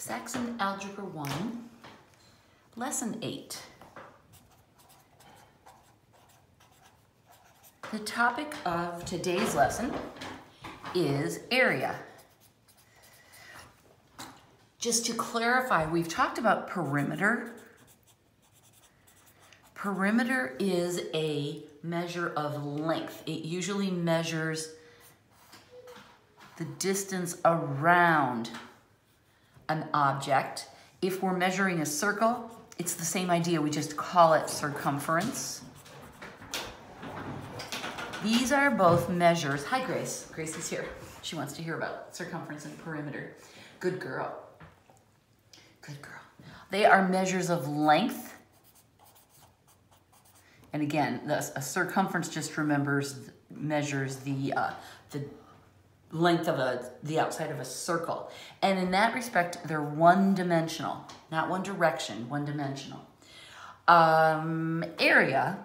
Saxon Algebra 1, Lesson 8. The topic of today's lesson is area. Just to clarify, we've talked about perimeter. Perimeter is a measure of length. It usually measures the distance around an object. If we're measuring a circle, it's the same idea. We just call it circumference. These are both measures. Hi, Grace. Grace is here. She wants to hear about circumference and perimeter. Good girl. Good girl. They are measures of length. And again, the, a circumference just remembers, measures the, uh, the length of a, the outside of a circle. And in that respect, they're one dimensional, not one direction, one dimensional. Um, area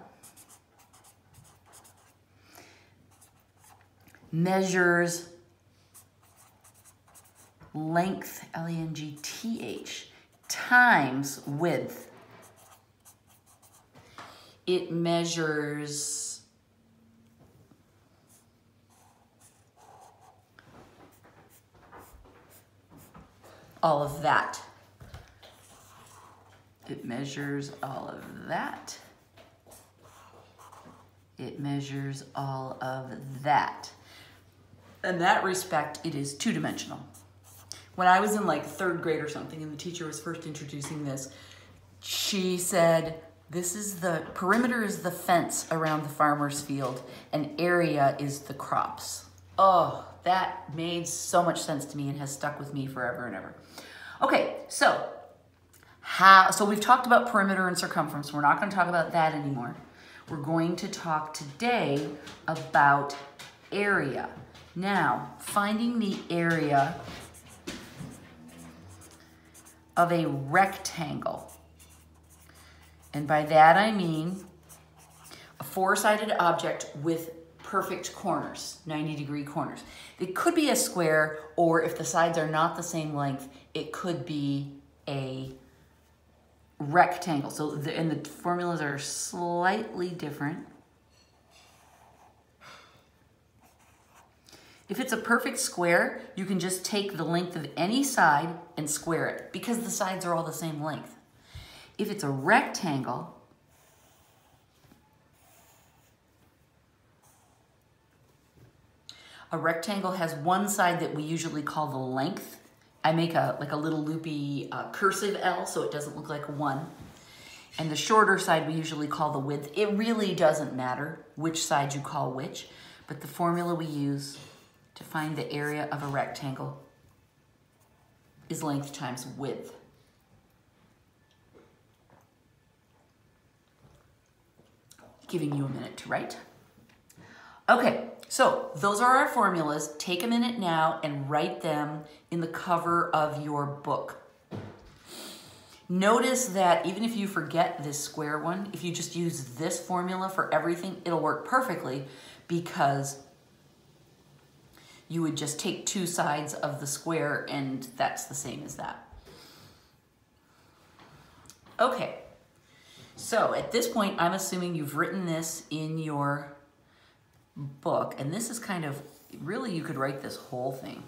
measures length, L-E-N-G-T-H, times width. It measures all of that. It measures all of that. It measures all of that. In that respect, it is two-dimensional. When I was in like third grade or something and the teacher was first introducing this, she said, this is the, perimeter is the fence around the farmer's field and area is the crops. Oh, that made so much sense to me and has stuck with me forever and ever. Okay, so how, so we've talked about perimeter and circumference. We're not going to talk about that anymore. We're going to talk today about area. Now, finding the area of a rectangle. And by that I mean a four-sided object with perfect corners, 90 degree corners. It could be a square, or if the sides are not the same length, it could be a rectangle. So, the, and the formulas are slightly different. If it's a perfect square, you can just take the length of any side and square it because the sides are all the same length. If it's a rectangle, A rectangle has one side that we usually call the length. I make a like a little loopy uh, cursive L so it doesn't look like one. And the shorter side we usually call the width. It really doesn't matter which side you call which, but the formula we use to find the area of a rectangle is length times width. Giving you a minute to write. Okay, so those are our formulas. Take a minute now and write them in the cover of your book. Notice that even if you forget this square one, if you just use this formula for everything, it'll work perfectly because you would just take two sides of the square and that's the same as that. Okay, so at this point, I'm assuming you've written this in your book, and this is kind of, really you could write this whole thing.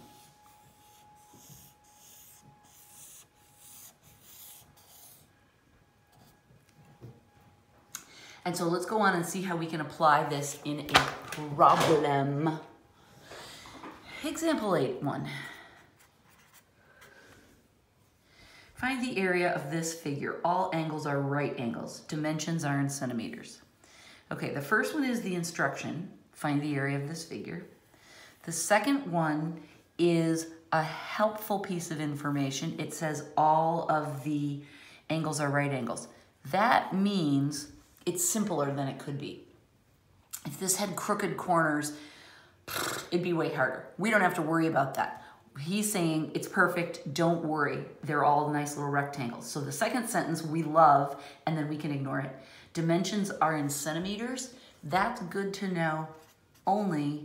And so let's go on and see how we can apply this in a problem. Example 8, 1. Find the area of this figure. All angles are right angles. Dimensions are in centimeters. Okay, the first one is the instruction find the area of this figure. The second one is a helpful piece of information. It says all of the angles are right angles. That means it's simpler than it could be. If this had crooked corners, it'd be way harder. We don't have to worry about that. He's saying it's perfect, don't worry. They're all nice little rectangles. So the second sentence we love, and then we can ignore it. Dimensions are in centimeters. That's good to know only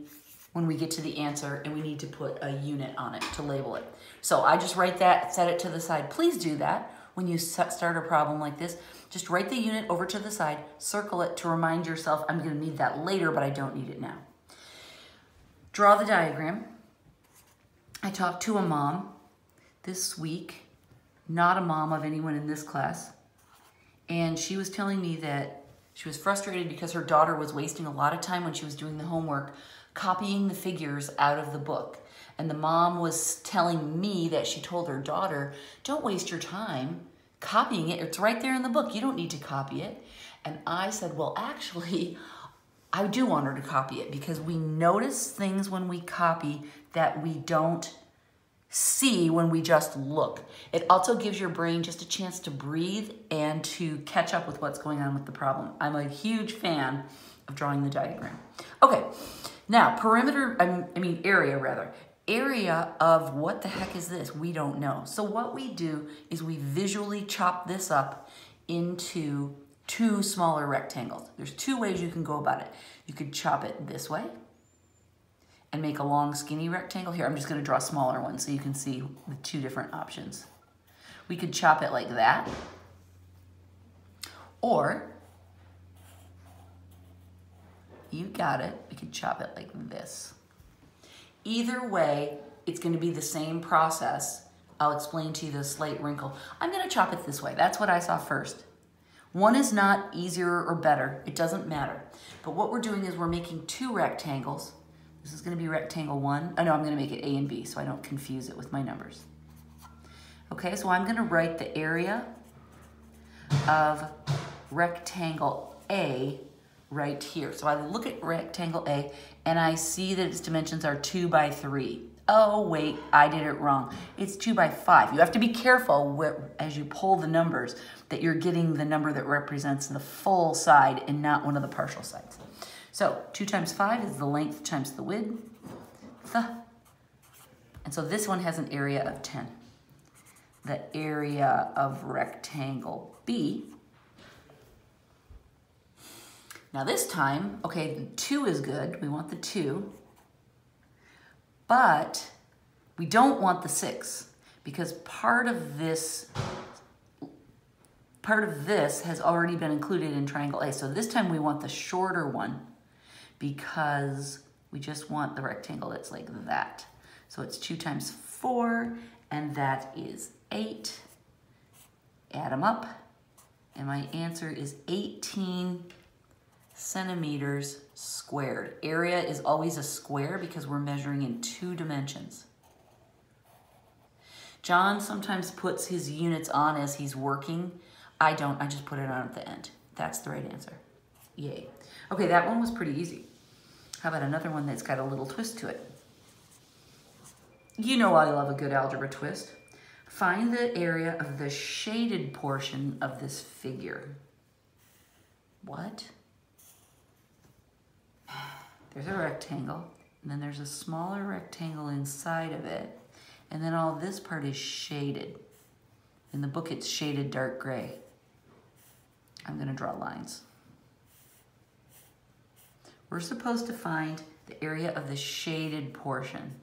when we get to the answer and we need to put a unit on it to label it. So I just write that, set it to the side. Please do that when you start a problem like this. Just write the unit over to the side, circle it to remind yourself, I'm gonna need that later, but I don't need it now. Draw the diagram. I talked to a mom this week, not a mom of anyone in this class, and she was telling me that she was frustrated because her daughter was wasting a lot of time when she was doing the homework copying the figures out of the book. And the mom was telling me that she told her daughter, don't waste your time copying it. It's right there in the book. You don't need to copy it. And I said, well, actually, I do want her to copy it because we notice things when we copy that we don't see when we just look. It also gives your brain just a chance to breathe and to catch up with what's going on with the problem. I'm a huge fan of drawing the diagram. Okay, now perimeter, I mean area rather. Area of what the heck is this? We don't know. So what we do is we visually chop this up into two smaller rectangles. There's two ways you can go about it. You could chop it this way and make a long skinny rectangle. Here, I'm just gonna draw a smaller one so you can see the two different options. We could chop it like that, or you got it, we could chop it like this. Either way, it's gonna be the same process. I'll explain to you the slight wrinkle. I'm gonna chop it this way. That's what I saw first. One is not easier or better. It doesn't matter. But what we're doing is we're making two rectangles. This is gonna be rectangle one. Oh no, I'm gonna make it A and B so I don't confuse it with my numbers. Okay, so I'm gonna write the area of rectangle A right here. So I look at rectangle A and I see that its dimensions are two by three. Oh, wait, I did it wrong. It's two by five. You have to be careful where, as you pull the numbers that you're getting the number that represents the full side and not one of the partial sides. So two times five is the length times the width. And so this one has an area of 10. The area of rectangle B now this time, okay, two is good. We want the two, but we don't want the six because part of this part of this has already been included in triangle A. So this time we want the shorter one because we just want the rectangle that's like that. So it's two times four, and that is eight. Add them up, and my answer is 18 centimeters squared. Area is always a square because we're measuring in two dimensions. John sometimes puts his units on as he's working. I don't, I just put it on at the end. That's the right answer. Yay. Okay, that one was pretty easy. How about another one that's got a little twist to it? You know I love a good algebra twist. Find the area of the shaded portion of this figure. What? there's a rectangle, and then there's a smaller rectangle inside of it, and then all this part is shaded. In the book, it's shaded dark gray. I'm gonna draw lines. We're supposed to find the area of the shaded portion.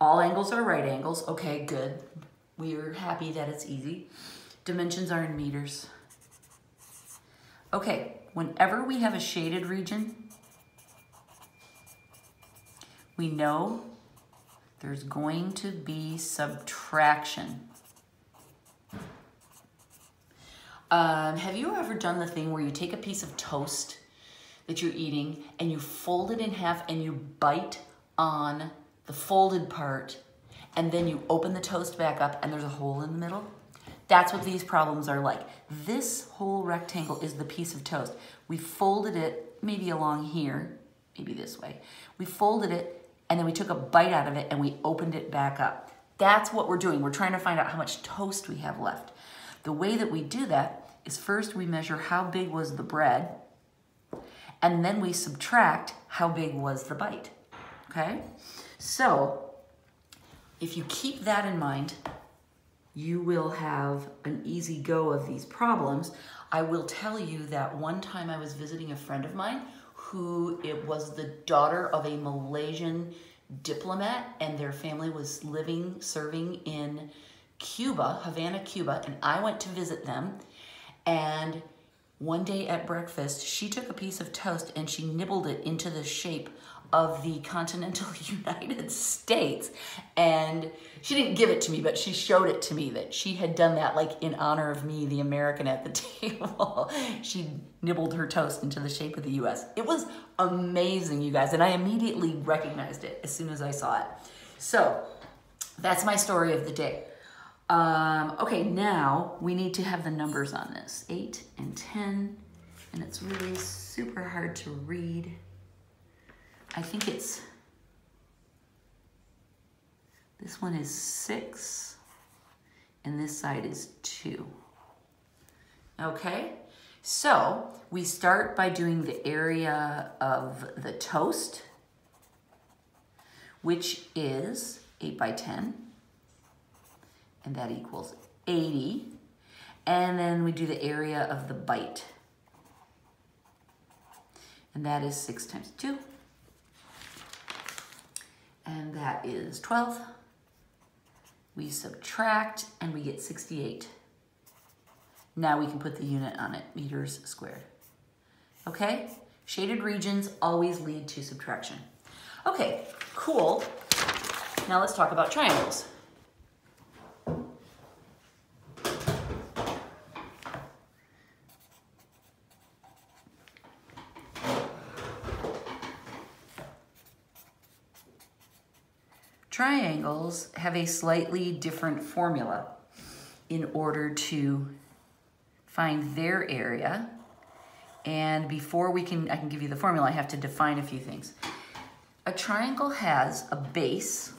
All angles are right angles. Okay, good. We're happy that it's easy. Dimensions are in meters. Okay, whenever we have a shaded region, we know there's going to be subtraction. Um, have you ever done the thing where you take a piece of toast that you're eating and you fold it in half and you bite on the folded part and then you open the toast back up and there's a hole in the middle? That's what these problems are like. This whole rectangle is the piece of toast. We folded it maybe along here, maybe this way. We folded it and then we took a bite out of it and we opened it back up. That's what we're doing. We're trying to find out how much toast we have left. The way that we do that is first we measure how big was the bread, and then we subtract how big was the bite, okay? So if you keep that in mind, you will have an easy go of these problems. I will tell you that one time I was visiting a friend of mine who it was the daughter of a Malaysian diplomat and their family was living, serving in Cuba, Havana, Cuba, and I went to visit them. And one day at breakfast, she took a piece of toast and she nibbled it into the shape of the continental United States. And she didn't give it to me, but she showed it to me that she had done that like in honor of me, the American at the table. she nibbled her toast into the shape of the US. It was amazing, you guys. And I immediately recognized it as soon as I saw it. So that's my story of the day. Um, okay, now we need to have the numbers on this. 8 and 10, and it's really super hard to read. I think it's, this one is six, and this side is two. Okay, so we start by doing the area of the toast, which is eight by 10, and that equals 80. And then we do the area of the bite, and that is six times two, and that is 12. We subtract and we get 68. Now we can put the unit on it, meters squared. Okay, shaded regions always lead to subtraction. Okay, cool. Now let's talk about triangles. Have a slightly different formula in order to find their area. And before we can, I can give you the formula, I have to define a few things. A triangle has a base,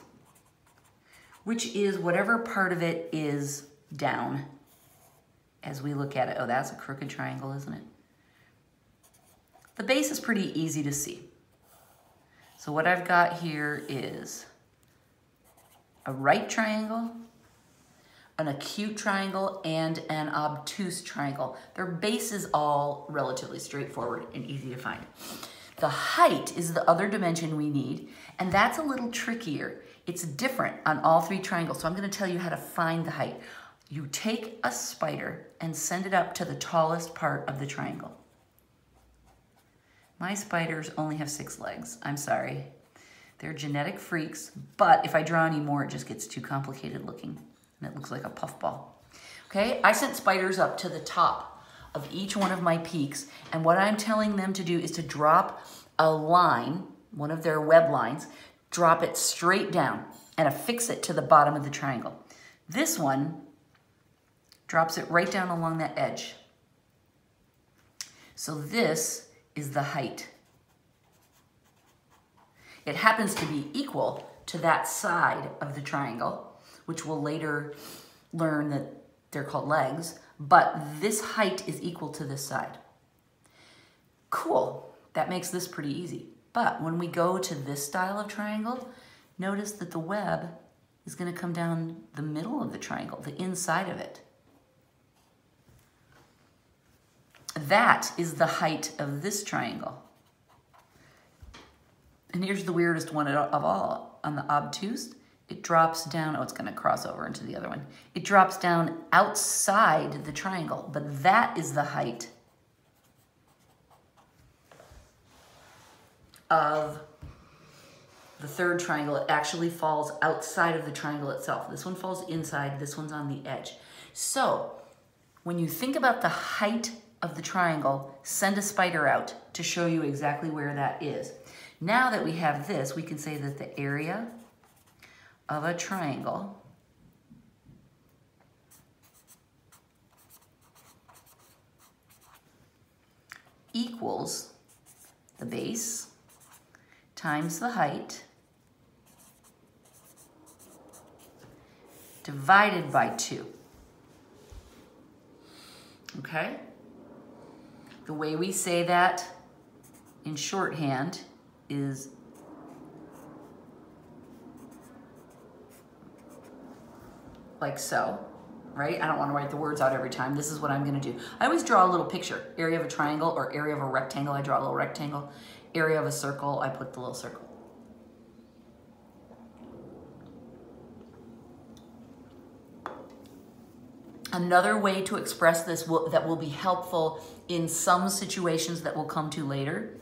which is whatever part of it is down as we look at it. Oh, that's a crooked triangle, isn't it? The base is pretty easy to see. So what I've got here is a right triangle, an acute triangle, and an obtuse triangle. Their base is all relatively straightforward and easy to find. The height is the other dimension we need, and that's a little trickier. It's different on all three triangles, so I'm gonna tell you how to find the height. You take a spider and send it up to the tallest part of the triangle. My spiders only have six legs, I'm sorry. They're genetic freaks, but if I draw any more, it just gets too complicated looking and it looks like a puffball. Okay, I sent spiders up to the top of each one of my peaks and what I'm telling them to do is to drop a line, one of their web lines, drop it straight down and affix it to the bottom of the triangle. This one drops it right down along that edge. So this is the height it happens to be equal to that side of the triangle, which we'll later learn that they're called legs, but this height is equal to this side. Cool, that makes this pretty easy. But when we go to this style of triangle, notice that the web is gonna come down the middle of the triangle, the inside of it. That is the height of this triangle. And here's the weirdest one of all. On the obtuse, it drops down, oh, it's gonna cross over into the other one. It drops down outside the triangle, but that is the height of the third triangle. It actually falls outside of the triangle itself. This one falls inside, this one's on the edge. So when you think about the height of the triangle, send a spider out to show you exactly where that is. Now that we have this, we can say that the area of a triangle equals the base times the height divided by 2. Okay? The way we say that in shorthand is like so, right? I don't want to write the words out every time. This is what I'm going to do. I always draw a little picture. Area of a triangle or area of a rectangle. I draw a little rectangle. area of a circle, I put the little circle. Another way to express this will, that will be helpful in some situations that we'll come to later.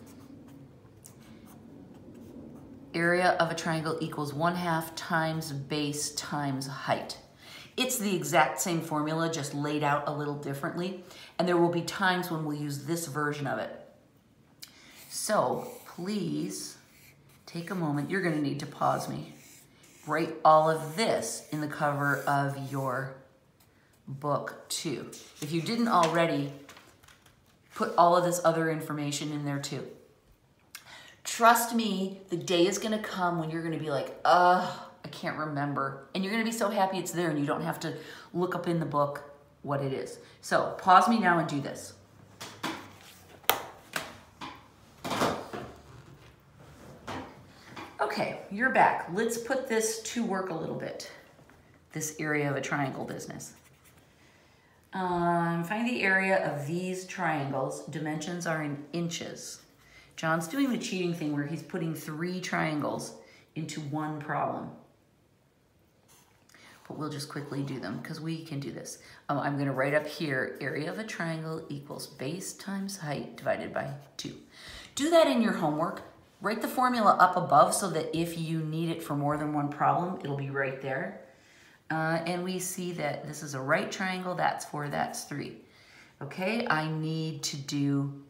Area of a triangle equals 1 half times base times height. It's the exact same formula, just laid out a little differently. And there will be times when we'll use this version of it. So please take a moment. You're gonna need to pause me. Write all of this in the cover of your book too. If you didn't already, put all of this other information in there too. Trust me, the day is gonna come when you're gonna be like, uh, I can't remember. And you're gonna be so happy it's there and you don't have to look up in the book what it is. So pause me now and do this. Okay, you're back. Let's put this to work a little bit, this area of a triangle business. Um, find the area of these triangles. Dimensions are in inches. John's doing the cheating thing where he's putting three triangles into one problem. But we'll just quickly do them because we can do this. Um, I'm going to write up here, area of a triangle equals base times height divided by 2. Do that in your homework. Write the formula up above so that if you need it for more than one problem, it'll be right there. Uh, and we see that this is a right triangle, that's 4, that's 3. Okay, I need to do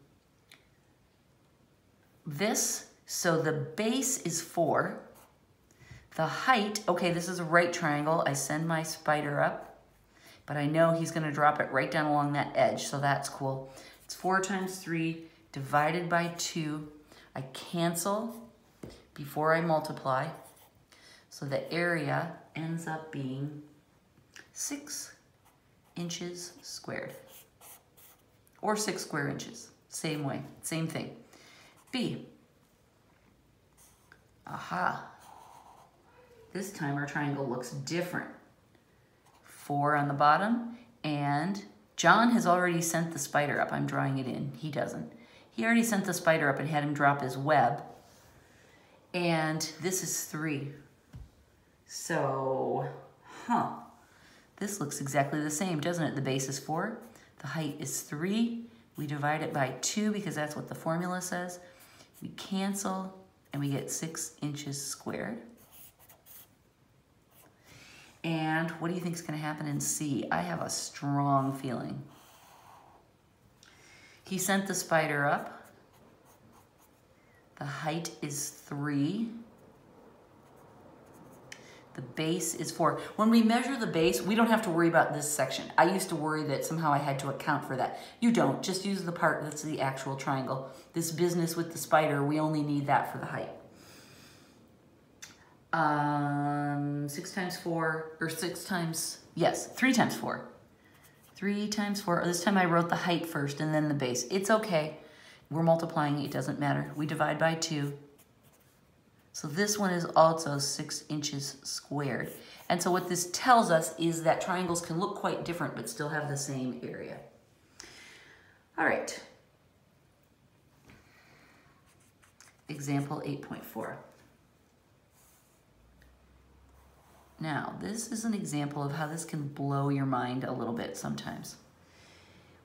this. So the base is 4. The height, okay, this is a right triangle. I send my spider up, but I know he's going to drop it right down along that edge, so that's cool. It's 4 times 3 divided by 2. I cancel before I multiply. So the area ends up being 6 inches squared. Or 6 square inches. Same way, same thing. Aha. This time our triangle looks different. 4 on the bottom, and John has already sent the spider up. I'm drawing it in. He doesn't. He already sent the spider up and had him drop his web. And this is 3. So, huh. This looks exactly the same, doesn't it? The base is 4. The height is 3. We divide it by 2 because that's what the formula says. We cancel and we get 6 inches squared. And what do you think is going to happen in C? I have a strong feeling. He sent the spider up. The height is 3. The base is 4. When we measure the base, we don't have to worry about this section. I used to worry that somehow I had to account for that. You don't. Just use the part that's the actual triangle. This business with the spider, we only need that for the height. Um, 6 times 4, or 6 times, yes, 3 times 4. 3 times 4. This time I wrote the height first and then the base. It's okay. We're multiplying. It doesn't matter. We divide by 2. So this one is also 6 inches squared. And so what this tells us is that triangles can look quite different but still have the same area. All right. Example 8.4. Now, this is an example of how this can blow your mind a little bit sometimes.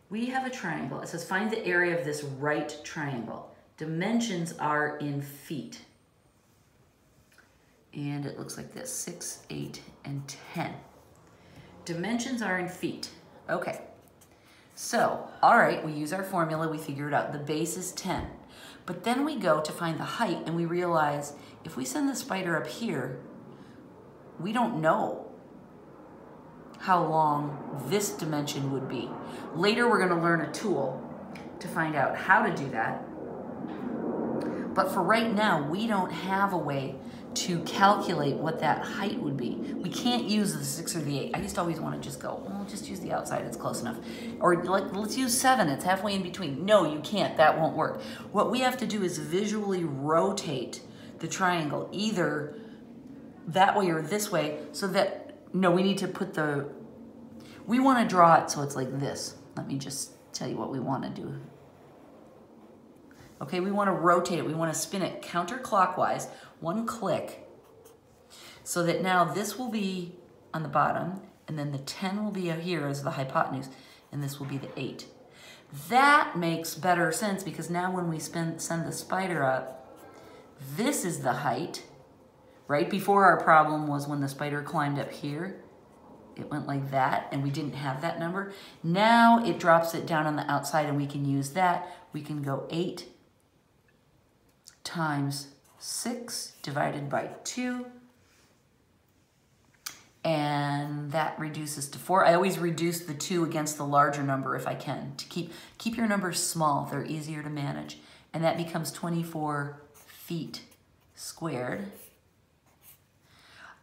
We have a triangle. It says find the area of this right triangle. Dimensions are in feet. And it looks like this, 6, 8, and 10. Dimensions are in feet. Okay. So, all right, we use our formula, we figure it out. The base is 10. But then we go to find the height and we realize if we send the spider up here, we don't know how long this dimension would be. Later, we're gonna learn a tool to find out how to do that. But for right now, we don't have a way to calculate what that height would be. We can't use the six or the eight. I used to always want to just go, well, just use the outside, it's close enough. Or like, let's use seven, it's halfway in between. No, you can't, that won't work. What we have to do is visually rotate the triangle, either that way or this way so that, no, we need to put the, we want to draw it so it's like this. Let me just tell you what we want to do. Okay, we want to rotate it. We want to spin it counterclockwise, one click, so that now this will be on the bottom, and then the 10 will be here as the hypotenuse, and this will be the 8. That makes better sense because now when we send the spider up, this is the height. Right before our problem was when the spider climbed up here, it went like that and we didn't have that number. Now it drops it down on the outside and we can use that. We can go 8 times 6 divided by 2 and that reduces to 4. I always reduce the 2 against the larger number if I can to keep, keep your numbers small. They're easier to manage. And that becomes 24 feet squared.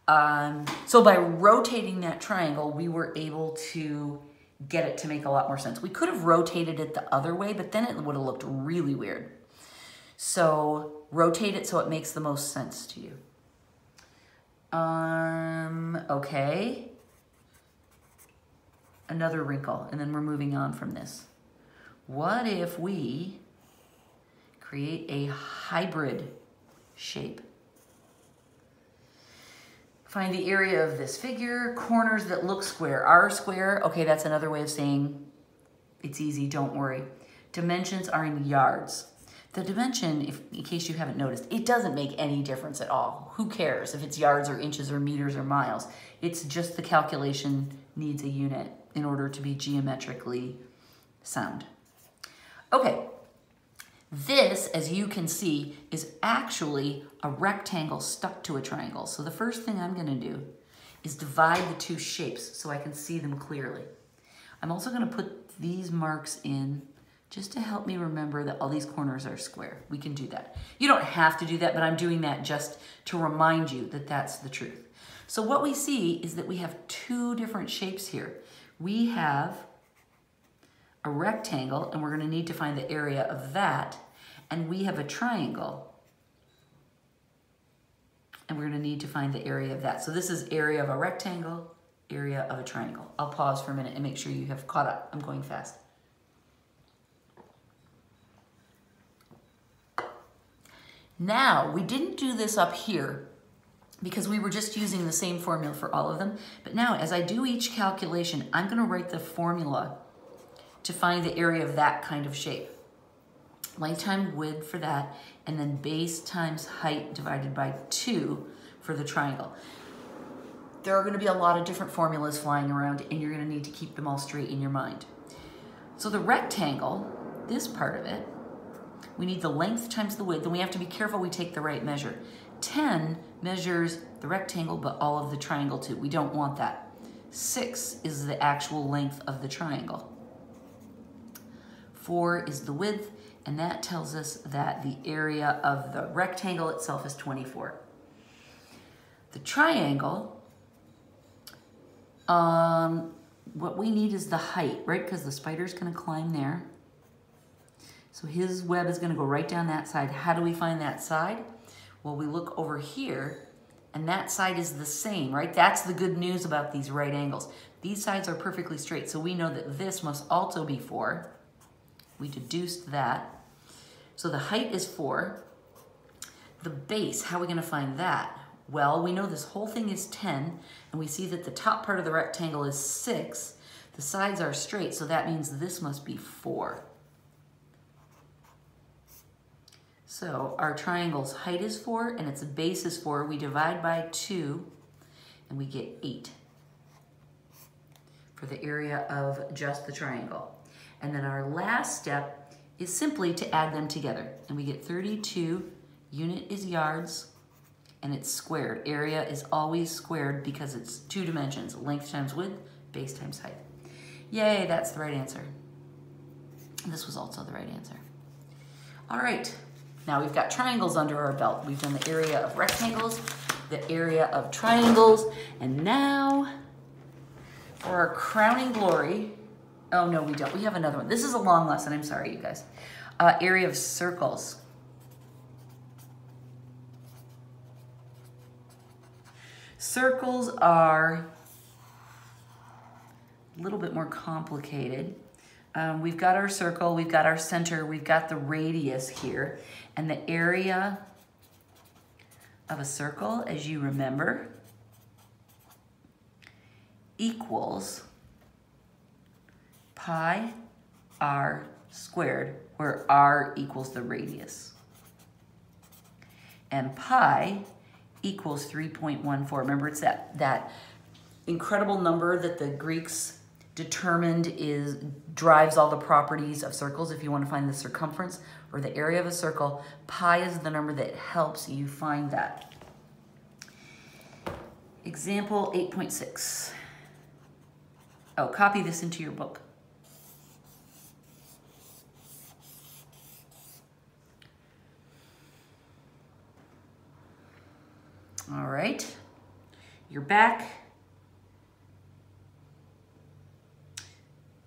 Um, so by rotating that triangle, we were able to get it to make a lot more sense. We could have rotated it the other way, but then it would have looked really weird. So rotate it so it makes the most sense to you. Um, okay. Another wrinkle, and then we're moving on from this. What if we create a hybrid shape? Find the area of this figure, corners that look square are square. Okay, that's another way of saying it's easy, don't worry. Dimensions are in yards. The dimension, if, in case you haven't noticed, it doesn't make any difference at all. Who cares if it's yards or inches or meters or miles? It's just the calculation needs a unit in order to be geometrically sound. Okay, this, as you can see, is actually a rectangle stuck to a triangle. So the first thing I'm gonna do is divide the two shapes so I can see them clearly. I'm also gonna put these marks in just to help me remember that all these corners are square. We can do that. You don't have to do that, but I'm doing that just to remind you that that's the truth. So what we see is that we have two different shapes here. We have a rectangle, and we're going to need to find the area of that. And we have a triangle, and we're going to need to find the area of that. So this is area of a rectangle, area of a triangle. I'll pause for a minute and make sure you have caught up. I'm going fast. Now, we didn't do this up here because we were just using the same formula for all of them. But now, as I do each calculation, I'm going to write the formula to find the area of that kind of shape. Length times width for that, and then base times height divided by 2 for the triangle. There are going to be a lot of different formulas flying around, and you're going to need to keep them all straight in your mind. So the rectangle, this part of it, we need the length times the width, and we have to be careful we take the right measure. 10 measures the rectangle, but all of the triangle too. We don't want that. 6 is the actual length of the triangle. 4 is the width, and that tells us that the area of the rectangle itself is 24. The triangle, um, what we need is the height, right? Because the spider's going to climb there. So his web is going to go right down that side. How do we find that side? Well, we look over here, and that side is the same, right? That's the good news about these right angles. These sides are perfectly straight, so we know that this must also be 4. We deduced that. So the height is 4. The base, how are we going to find that? Well, we know this whole thing is 10, and we see that the top part of the rectangle is 6. The sides are straight, so that means this must be 4. So our triangle's height is 4 and its base is 4. We divide by 2 and we get 8 for the area of just the triangle. And then our last step is simply to add them together. And we get 32, unit is yards, and it's squared. Area is always squared because it's two dimensions, length times width, base times height. Yay, that's the right answer. This was also the right answer. All right, now we've got triangles under our belt. We've done the area of rectangles, the area of triangles, and now for our crowning glory, oh no, we don't. We have another one. This is a long lesson. I'm sorry, you guys. Uh, area of circles. Circles are a little bit more complicated. um, we've got our circle, we've got our center, we've got the radius here, and the area of a circle, as you remember, equals pi r squared, where r equals the radius. And pi equals 3.14. Remember, it's that, that incredible number that the Greeks determined is drives all the properties of circles. If you want to find the circumference or the area of a circle, pi is the number that helps you find that. Example 8.6. Oh, copy this into your book. All right, you're back.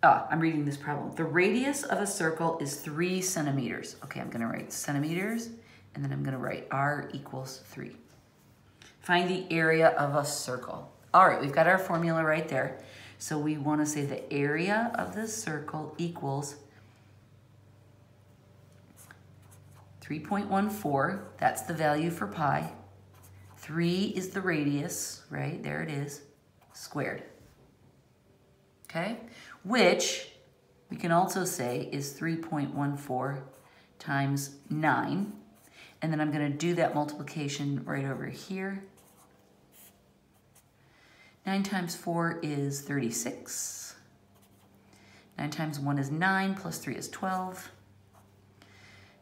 Ah, I'm reading this problem. The radius of a circle is three centimeters. Okay, I'm gonna write centimeters, and then I'm gonna write r equals three. Find the area of a circle. All right, we've got our formula right there. So we wanna say the area of the circle equals 3.14, that's the value for pi, 3 is the radius, right? There it is, squared. Okay? Which we can also say is 3.14 times 9. And then I'm going to do that multiplication right over here. 9 times 4 is 36. 9 times 1 is 9, plus 3 is 12.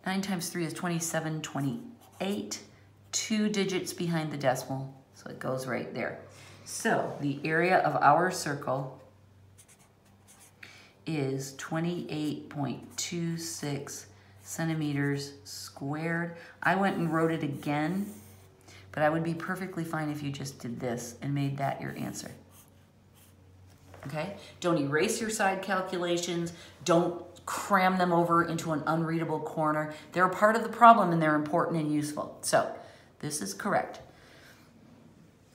9 times 3 is 27, 28 two digits behind the decimal, so it goes right there. So the area of our circle is 28.26 centimeters squared. I went and wrote it again, but I would be perfectly fine if you just did this and made that your answer. Okay? Don't erase your side calculations. Don't cram them over into an unreadable corner. They're a part of the problem and they're important and useful. So this is correct.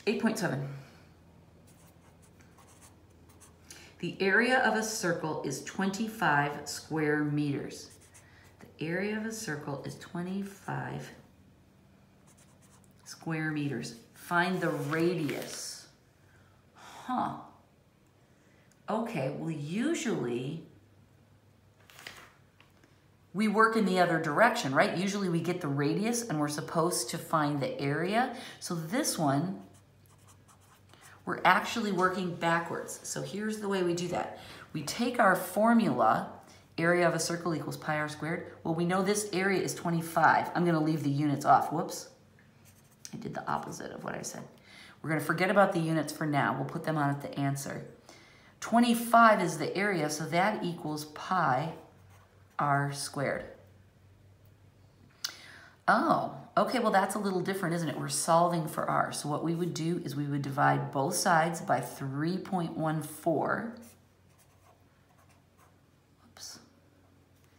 8.7. The area of a circle is 25 square meters. The area of a circle is 25 square meters. Find the radius. Huh. Okay, well usually we work in the other direction, right? Usually we get the radius and we're supposed to find the area. So this one, we're actually working backwards. So here's the way we do that. We take our formula, area of a circle equals pi r squared. Well, we know this area is 25. I'm gonna leave the units off, whoops. I did the opposite of what I said. We're gonna forget about the units for now. We'll put them on at the answer. 25 is the area, so that equals pi r squared. Oh, okay, well that's a little different, isn't it? We're solving for r. So what we would do is we would divide both sides by 3.14. Oops.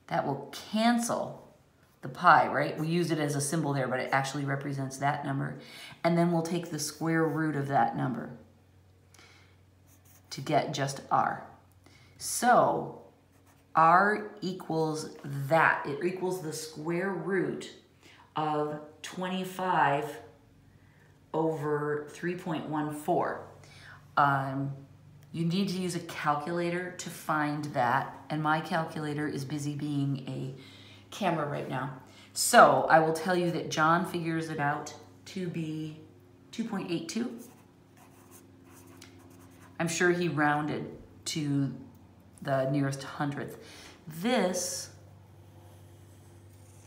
That will cancel the pi, right? We used it as a symbol there, but it actually represents that number. And then we'll take the square root of that number to get just r. So r equals that. It equals the square root of 25 over 3.14. Um, you need to use a calculator to find that, and my calculator is busy being a camera right now. So I will tell you that John figures it out to be 2.82. I'm sure he rounded to the nearest hundredth. This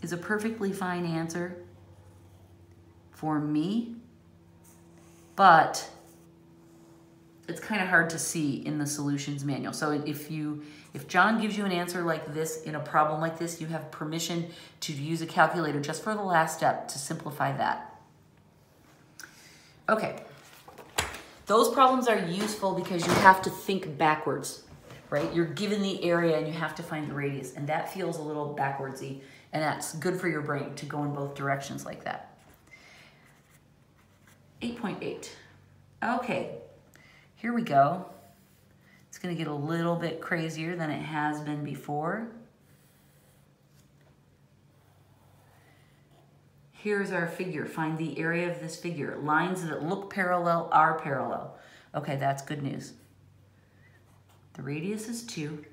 is a perfectly fine answer for me, but it's kind of hard to see in the solutions manual. So if you if John gives you an answer like this in a problem like this, you have permission to use a calculator just for the last step to simplify that. Okay. Those problems are useful because you have to think backwards right? You're given the area and you have to find the radius, and that feels a little backwardsy, and that's good for your brain to go in both directions like that. 8.8. .8. Okay, here we go. It's It's gonna get a little bit crazier than it has been before. Here's our figure. Find the area of this figure. Lines that look parallel are parallel. Okay, that's good news. The radius is 2.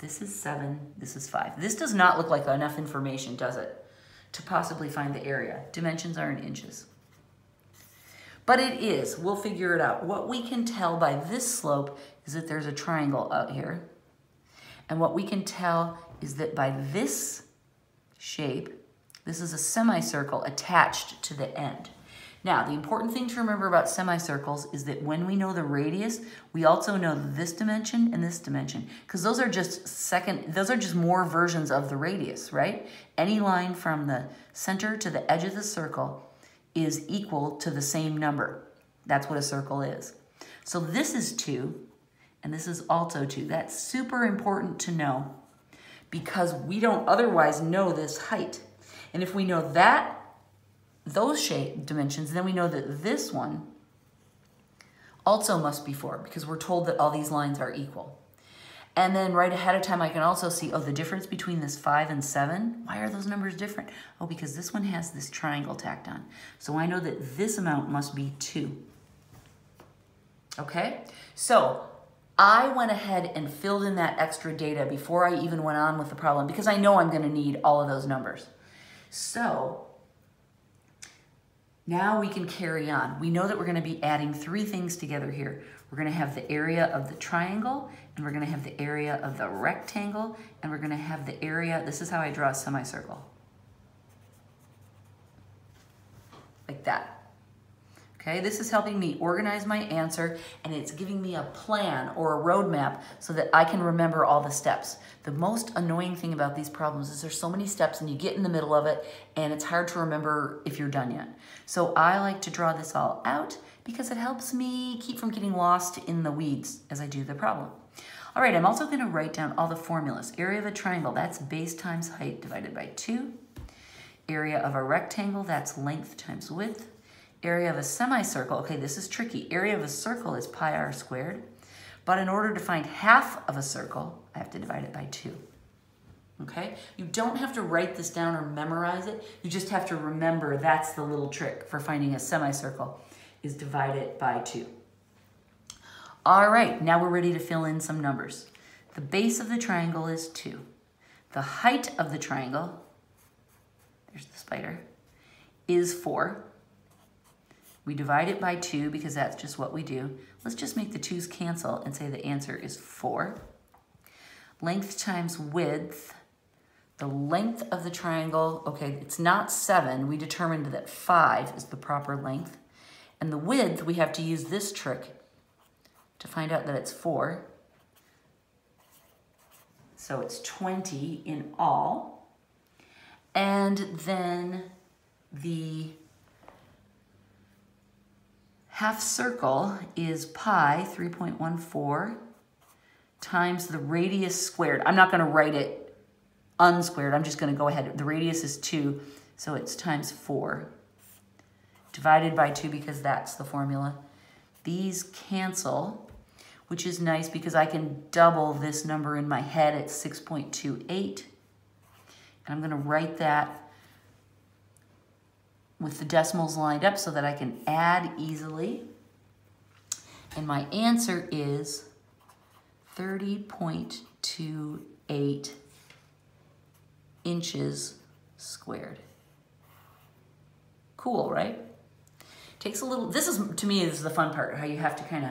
This is 7. This is 5. This does not look like enough information, does it? To possibly find the area. Dimensions are in inches. But it is. We'll figure it out. What we can tell by this slope is that there's a triangle out here. And what we can tell is that by this shape, this is a semicircle attached to the end. Now, the important thing to remember about semicircles is that when we know the radius, we also know this dimension and this dimension, because those are just second, those are just more versions of the radius, right? Any line from the center to the edge of the circle is equal to the same number. That's what a circle is. So this is 2, and this is also 2. That's super important to know because we don't otherwise know this height. And if we know that, those shape dimensions, then we know that this one also must be 4 because we're told that all these lines are equal. And then right ahead of time, I can also see, oh, the difference between this 5 and 7, why are those numbers different? Oh, because this one has this triangle tacked on. So I know that this amount must be 2. Okay? So I went ahead and filled in that extra data before I even went on with the problem because I know I'm going to need all of those numbers. So now we can carry on. We know that we're gonna be adding three things together here. We're gonna have the area of the triangle, and we're gonna have the area of the rectangle, and we're gonna have the area, this is how I draw a semicircle. Like that. Okay, this is helping me organize my answer and it's giving me a plan or a roadmap so that I can remember all the steps. The most annoying thing about these problems is there's so many steps and you get in the middle of it and it's hard to remember if you're done yet. So I like to draw this all out because it helps me keep from getting lost in the weeds as I do the problem. All right, I'm also gonna write down all the formulas. Area of a triangle, that's base times height divided by two. Area of a rectangle, that's length times width. Area of a semicircle, okay, this is tricky. Area of a circle is pi r squared. But in order to find half of a circle, I have to divide it by two. Okay? You don't have to write this down or memorize it. You just have to remember that's the little trick for finding a semicircle is divide it by two. All right, now we're ready to fill in some numbers. The base of the triangle is two. The height of the triangle, there's the spider, is four. We divide it by 2 because that's just what we do. Let's just make the 2's cancel and say the answer is 4. Length times width. The length of the triangle, okay, it's not 7. We determined that 5 is the proper length. And the width, we have to use this trick to find out that it's 4. So it's 20 in all. And then the Half circle is pi 3.14 times the radius squared. I'm not going to write it unsquared. I'm just going to go ahead. The radius is 2, so it's times 4. Divided by 2 because that's the formula. These cancel, which is nice because I can double this number in my head at 6.28. And I'm going to write that with the decimals lined up so that I can add easily. And my answer is 30.28 inches squared. Cool, right? Takes a little, this is, to me, is the fun part, how you have to kind of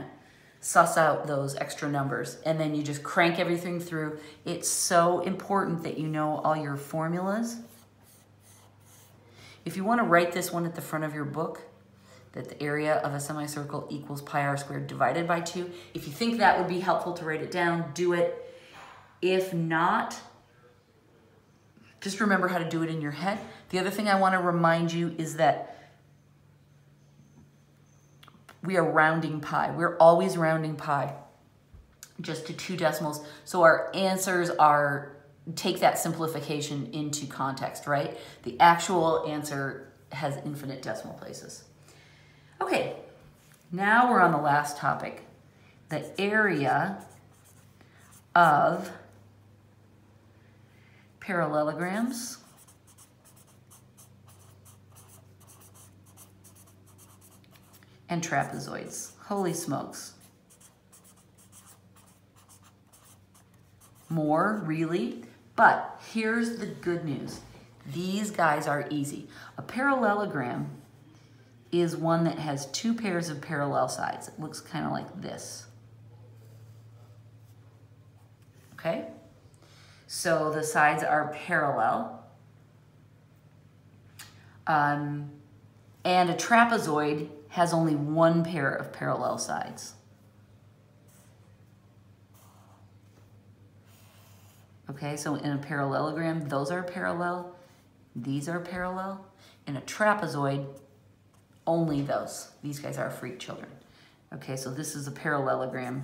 suss out those extra numbers and then you just crank everything through. It's so important that you know all your formulas if you want to write this one at the front of your book, that the area of a semicircle equals pi r squared divided by 2, if you think that would be helpful to write it down, do it. If not, just remember how to do it in your head. The other thing I want to remind you is that we are rounding pi. We're always rounding pi just to two decimals. So our answers are take that simplification into context, right? The actual answer has infinite decimal places. Okay, now we're on the last topic. The area of parallelograms and trapezoids. Holy smokes. More, really? But here's the good news. These guys are easy. A parallelogram is one that has two pairs of parallel sides. It looks kind of like this. Okay? So the sides are parallel. Um, and a trapezoid has only one pair of parallel sides. Okay, so in a parallelogram, those are parallel, these are parallel. In a trapezoid, only those. These guys are freak children. Okay, so this is a parallelogram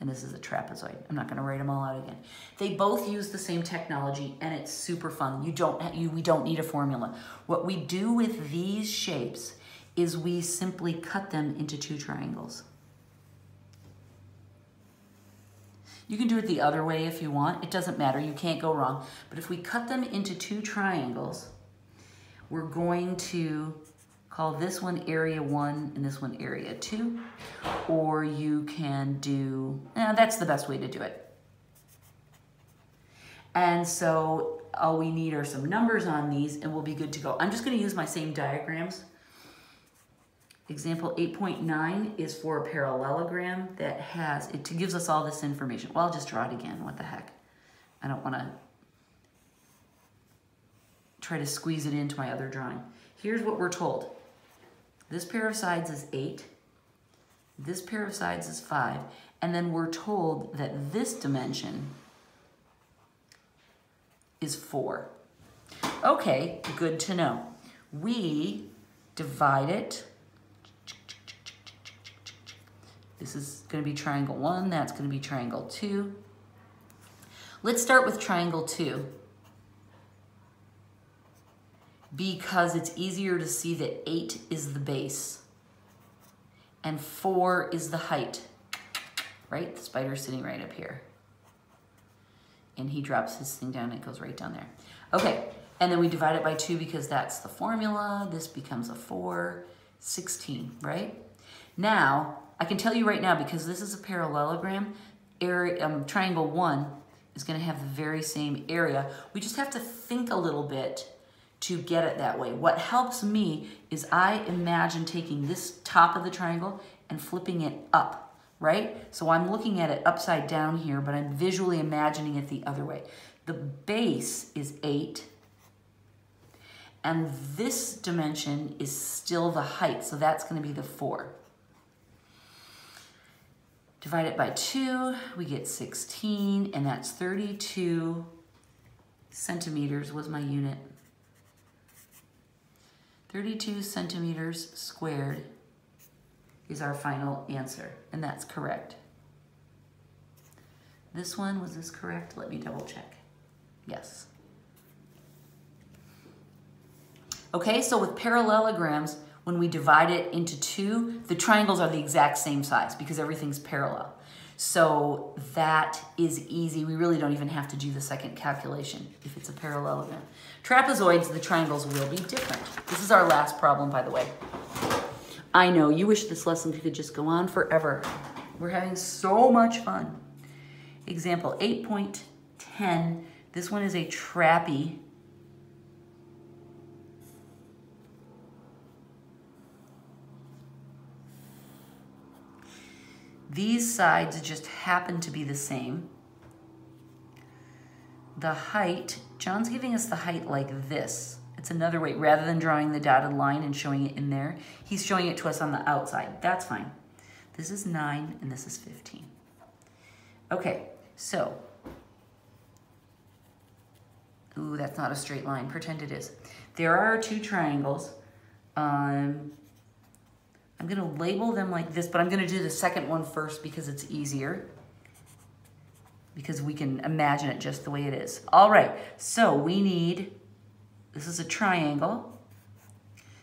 and this is a trapezoid. I'm not gonna write them all out again. They both use the same technology and it's super fun. You don't, you, we don't need a formula. What we do with these shapes is we simply cut them into two triangles. You can do it the other way if you want. It doesn't matter, you can't go wrong. But if we cut them into two triangles, we're going to call this one area one and this one area two. Or you can do, eh, that's the best way to do it. And so all we need are some numbers on these and we'll be good to go. I'm just gonna use my same diagrams Example 8.9 is for a parallelogram that has, it gives us all this information. Well, I'll just draw it again, what the heck. I don't wanna try to squeeze it into my other drawing. Here's what we're told. This pair of sides is eight, this pair of sides is five, and then we're told that this dimension is four. Okay, good to know. We divide it this is going to be triangle one, that's going to be triangle two. Let's start with triangle two because it's easier to see that eight is the base and four is the height, right? The spider's sitting right up here. And he drops his thing down and it goes right down there. Okay, and then we divide it by two because that's the formula. This becomes a four, 16, right? Now, I can tell you right now, because this is a parallelogram, area, um, triangle one is gonna have the very same area. We just have to think a little bit to get it that way. What helps me is I imagine taking this top of the triangle and flipping it up, right? So I'm looking at it upside down here, but I'm visually imagining it the other way. The base is eight, and this dimension is still the height, so that's gonna be the four. Divide it by two, we get 16, and that's 32 centimeters was my unit. 32 centimeters squared is our final answer, and that's correct. This one, was this correct? Let me double check. Yes. Okay, so with parallelograms, when we divide it into two, the triangles are the exact same size because everything's parallel. So that is easy. We really don't even have to do the second calculation if it's a parallelogram. Trapezoids, the triangles will be different. This is our last problem, by the way. I know, you wish this lesson could just go on forever. We're having so much fun. Example 8.10, this one is a trappy These sides just happen to be the same. The height, John's giving us the height like this. It's another way, rather than drawing the dotted line and showing it in there, he's showing it to us on the outside. That's fine. This is 9 and this is 15. Okay, so, ooh, that's not a straight line. Pretend it is. There are two triangles. Um, I'm gonna label them like this, but I'm gonna do the second one first because it's easier because we can imagine it just the way it is. All right, so we need, this is a triangle.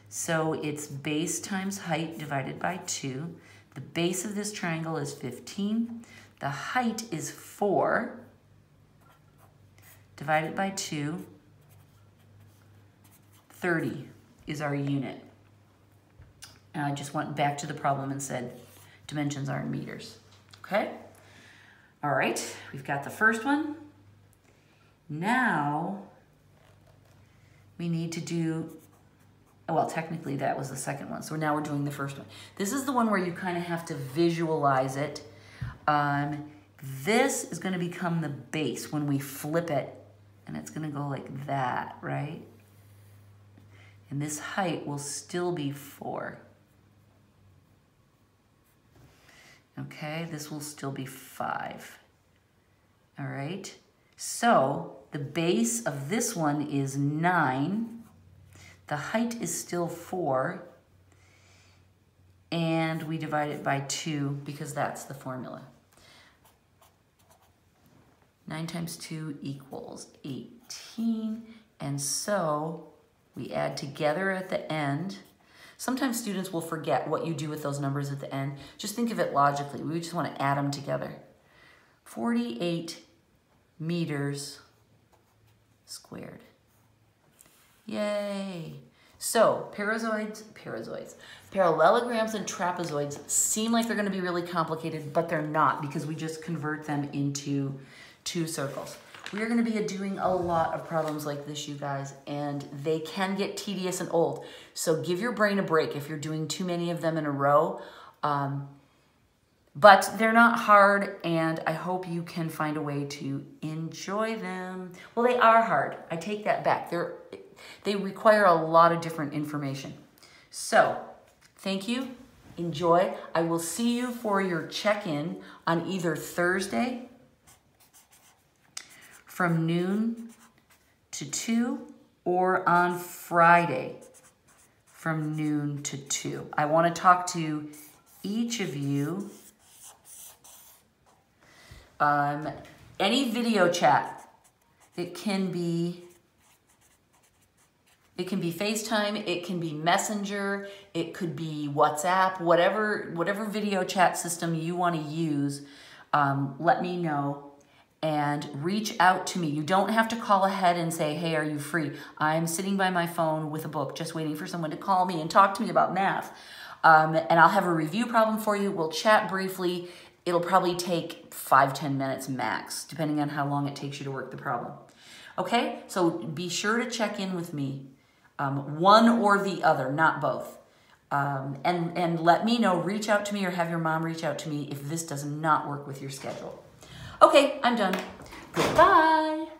So it's base times height divided by two. The base of this triangle is 15. The height is 4. Divided by 2. 30 is our unit. And I just went back to the problem and said dimensions are in meters. Okay? All right, we've got the first one. Now, we need to do, well, technically that was the second one. So now we're doing the first one. This is the one where you kind of have to visualize it. Um, this is gonna become the base when we flip it and it's gonna go like that, right? And this height will still be four. Okay, this will still be five. All right, so the base of this one is nine. The height is still four. And we divide it by two because that's the formula. 9 times 2 equals 18. And so we add together at the end. Sometimes students will forget what you do with those numbers at the end. Just think of it logically. We just want to add them together. 48 meters squared. Yay! So, parazoids, parazoids, parallelograms and trapezoids seem like they're going to be really complicated, but they're not because we just convert them into two circles. We are going to be doing a lot of problems like this, you guys, and they can get tedious and old. So give your brain a break if you're doing too many of them in a row. Um, but they're not hard, and I hope you can find a way to enjoy them. Well, they are hard. I take that back. They're, they require a lot of different information. So, thank you. Enjoy. I will see you for your check-in on either Thursday from noon to 2 or on Friday from noon to 2. I want to talk to each of you. Um, any video chat, it can be it can be FaceTime, it can be Messenger, it could be WhatsApp, whatever whatever video chat system you want to use, um, let me know and reach out to me. You don't have to call ahead and say, hey, are you free? I'm sitting by my phone with a book just waiting for someone to call me and talk to me about math. Um, and I'll have a review problem for you. We'll chat briefly. It'll probably take five ten minutes max, depending on how long it takes you to work the problem. Okay, so be sure to check in with me, um, one or the other, not both. Um, and, and let me know, reach out to me or have your mom reach out to me if this does not work with your schedule. Okay, I'm done. Goodbye.